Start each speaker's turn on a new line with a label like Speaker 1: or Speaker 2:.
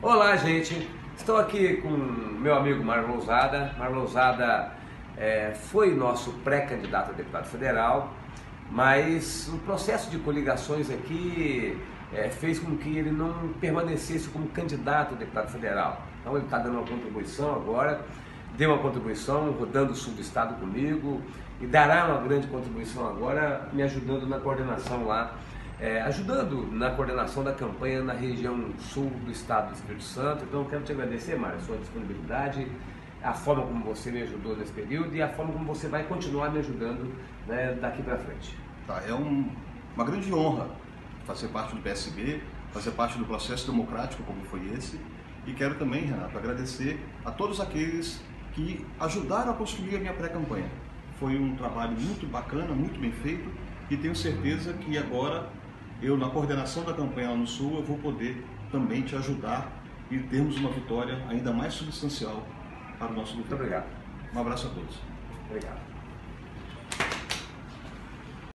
Speaker 1: Olá, gente. Estou aqui com meu amigo Marlon Lousada. Marlon Lousada é, foi nosso pré-candidato a deputado federal, mas o processo de coligações aqui é, fez com que ele não permanecesse como candidato a deputado federal. Então ele está dando uma contribuição agora, deu uma contribuição rodando o sul do estado comigo e dará uma grande contribuição agora, me ajudando na coordenação lá é, ajudando na coordenação da campanha na região sul do estado do Espírito Santo. Então, quero te agradecer, Mário, a sua disponibilidade, a forma como você me ajudou nesse período e a forma como você vai continuar me ajudando né, daqui para frente.
Speaker 2: Tá, é um, uma grande honra fazer parte do PSB, fazer parte do processo democrático como foi esse. E quero também, Renato, agradecer a todos aqueles que ajudaram a construir a minha pré-campanha. Foi um trabalho muito bacana, muito bem feito e tenho certeza que agora eu na coordenação da campanha lá no Sul, eu vou poder também te ajudar e termos uma vitória ainda mais substancial para o nosso governo.
Speaker 1: Muito obrigado.
Speaker 2: Um abraço a todos.
Speaker 1: Obrigado.